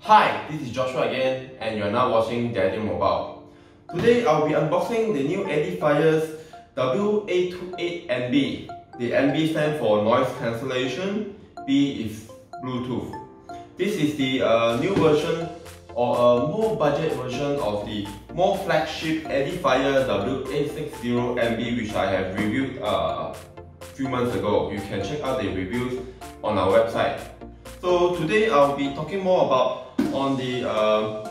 Hi, this is Joshua again and you are now watching The Ideal Mobile. Today I'll be unboxing the new Edifiers W828NB. The NB stands for noise cancellation, B is Bluetooth. This is the uh, new version or a more budget version of the more flagship Edifier W860NB which I have reviewed uh, a few months ago. You can check out the reviews on our website. So today I'll be talking more about on the uh,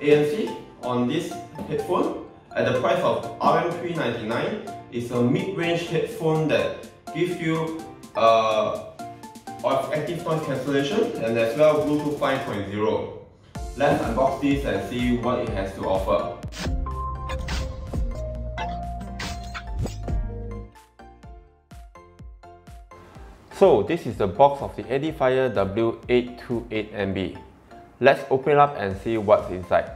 ANC on this headphone at the price of RM399. It's a mid-range headphone that gives you uh, active noise cancellation and as well Bluetooth 5.0. Let's unbox this and see what it has to offer. So this is the box of the Edifier W828NB. Let's open it up and see what's inside.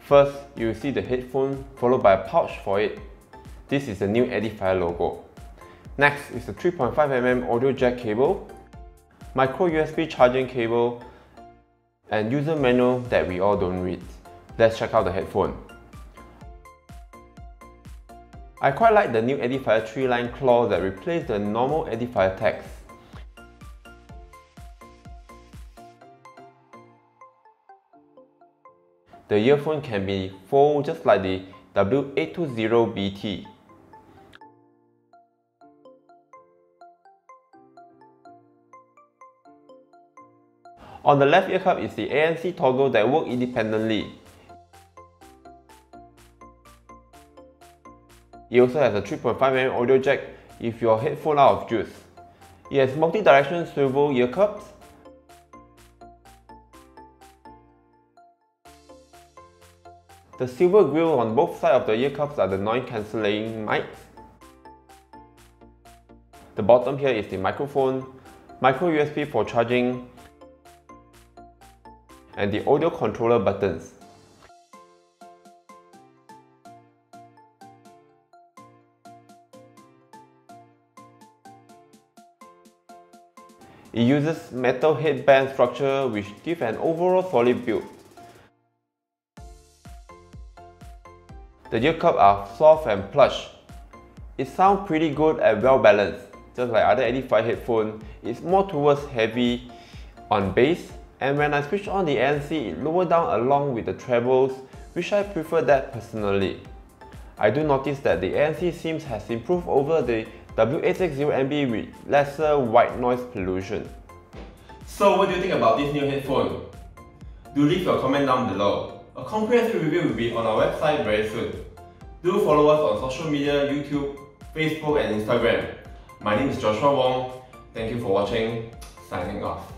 First, you see the headphone followed by a pouch for it. This is the new Edifier logo. Next is the 3.5mm audio jack cable, micro USB charging cable, and user manual that we all don't read. Let's check out the headphone. I quite like the new Edifier 3-line claw that replaced the normal Edifier text. The earphone can be fold just like the W820BT. On the left ear cup is the ANC toggle that work independently. It also has a 3.5mm audio jack if your headphone out of juice. It has multi-direction swivel ear cups. The silver grill on both sides of the ear cups are the noise cancelling mics. The bottom here is the microphone, micro USB for charging, and the audio controller buttons. It uses metal headband structure which give an overall solid build. The ear cups are soft and plush. It sounds pretty good and well balanced. Just like other Edifier headphones, it's more towards heavy on bass and when I switch on the ANC, it lowered down along with the trebles, which I prefer that personally. I do notice that the ANC seems has improved over the W860NB with lesser white noise pollution. So what do you think about this new headphone? Do leave your comment down below. A comprehensive review will be on our website very soon. Do follow us on social media, YouTube, Facebook and Instagram. My name is Joshua Wong. Thank you for watching. Signing off.